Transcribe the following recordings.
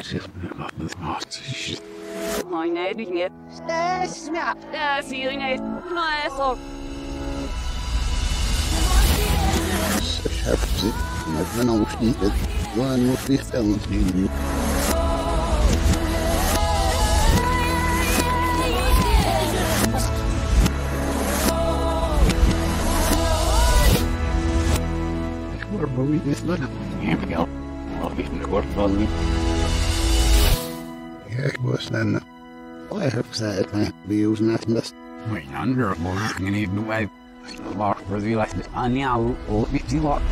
I We're moving this little. Here we go. I'll be in the work on Ekborsten och försäkrar biosnätet. Men andra vågar inte The var för the vi läste anjal och vi tillåt.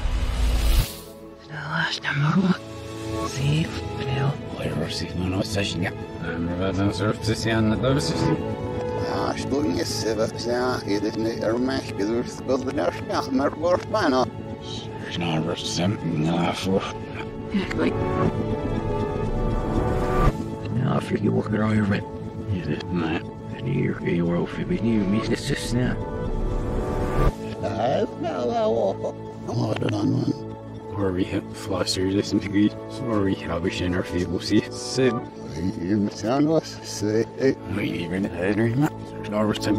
Snällaste the last fel. Whatever sees no no such thing. I'm about to see on the doses. Ашбун ясэвэсэ идэхнэ эрмэх бидэрс I'm not нэлафур. Like afternoon över. Nej, den är ju bra för mig nu, min syster. Nej, nej, Or we have flustered this degree, or we have a shin or feeble see. Say, you sound us, say, we even had a remark, or.